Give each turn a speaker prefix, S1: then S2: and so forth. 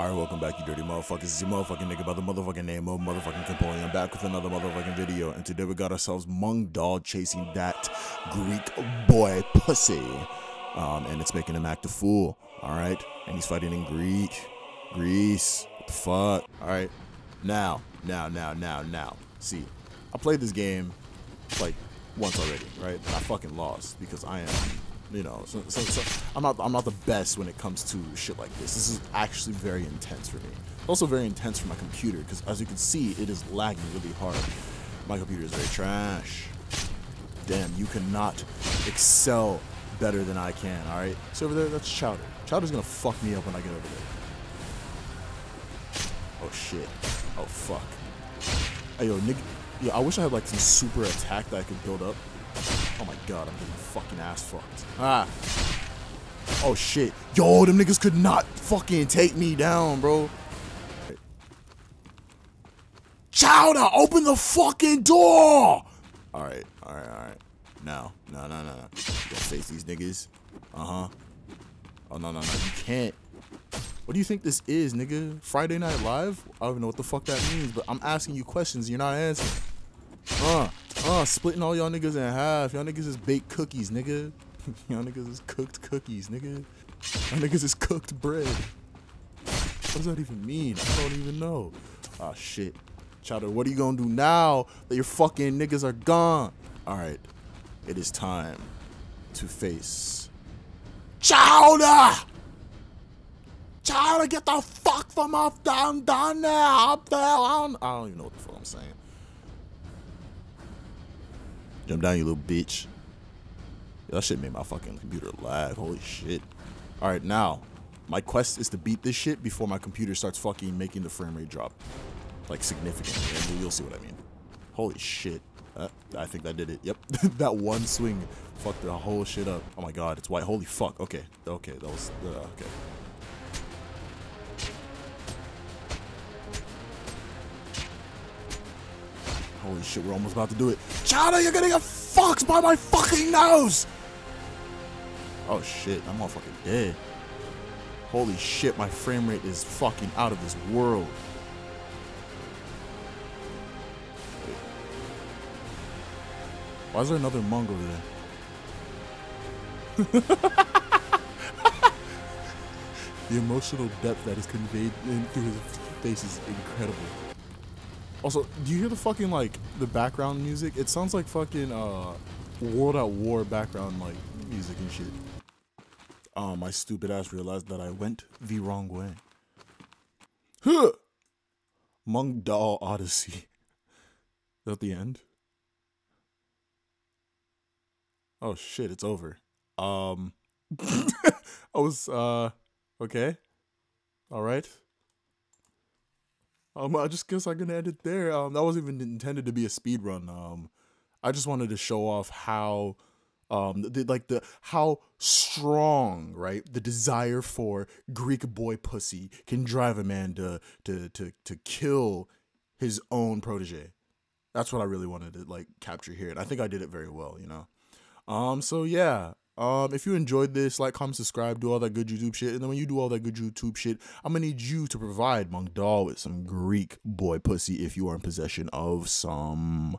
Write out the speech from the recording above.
S1: Alright, welcome back, you dirty motherfuckers. It's your motherfucking nigga by the motherfucking name of motherfucking Kempoleon. Back with another motherfucking video. And today we got ourselves Mung Daal chasing that Greek boy pussy. Um, and it's making him act a fool. Alright? And he's fighting in Greek. Greece. What the fuck? Alright. Now, now, now, now, now. See, I played this game like once already, right? I fucking lost because I am you know so, so, so, i'm not i'm not the best when it comes to shit like this. This is actually very intense for me. Also very intense for my computer because as you can see it is lagging really hard. My computer is very trash. Damn you cannot excel better than i can all right? So over there that's chowder. Chowder's gonna fuck me up when i get over there. Oh shit. Oh fuck. Hey yo nigga yeah i wish i had like some super attack that i could build up Oh my god, I'm getting fucking ass fucked. Ah. Oh shit. Yo, them niggas could not fucking take me down, bro. Chowder, open the fucking door! Alright, alright, alright. No, no, no, no. Don't face these niggas. Uh-huh. Oh, no, no, no. You can't. What do you think this is, nigga? Friday Night Live? I don't even know what the fuck that means, but I'm asking you questions you're not answering. Uh. Uh, splitting all y'all niggas in half. Y'all niggas is baked cookies, nigga. y'all niggas is cooked cookies, nigga. Y'all niggas is cooked bread. What does that even mean? I don't even know. Ah, shit. Chowder, what are you gonna do now that your fucking niggas are gone? Alright. It is time to face Chowder! Chowder, get the fuck from off down down there, up there. Don't, I don't even know what the fuck I'm saying. Jump down, you little bitch. That shit made my fucking computer lag. Holy shit. Alright, now, my quest is to beat this shit before my computer starts fucking making the frame rate drop. Like, significantly. And you'll see what I mean. Holy shit. Uh, I think that did it. Yep. that one swing fucked the whole shit up. Oh my god, it's white. Holy fuck. Okay. Okay, that was... Uh, okay. Holy shit, we're almost about to do it. Chowder, you're gonna get fucked by my fucking nose! Oh shit, I'm all fucking dead. Holy shit, my frame rate is fucking out of this world. Why is there another Mongol there? the emotional depth that is conveyed in, through his face is incredible. Also, do you hear the fucking like the background music? It sounds like fucking uh World at War background like music and shit. Um, my stupid ass realized that I went the wrong way. Huh! Mung Daal Odyssey. Is that the end? Oh shit, it's over. Um I was uh okay. All right. Um, I just guess I can end it there. Um, that wasn't even intended to be a speed run. Um, I just wanted to show off how, um, the, like the how strong, right, the desire for Greek boy pussy can drive a man to to to to kill his own protege. That's what I really wanted to like capture here, and I think I did it very well. You know. Um. So yeah. Um, if you enjoyed this, like, comment, subscribe, do all that good YouTube shit. And then when you do all that good YouTube shit, I'm gonna need you to provide Mung Daal with some Greek boy pussy if you are in possession of some.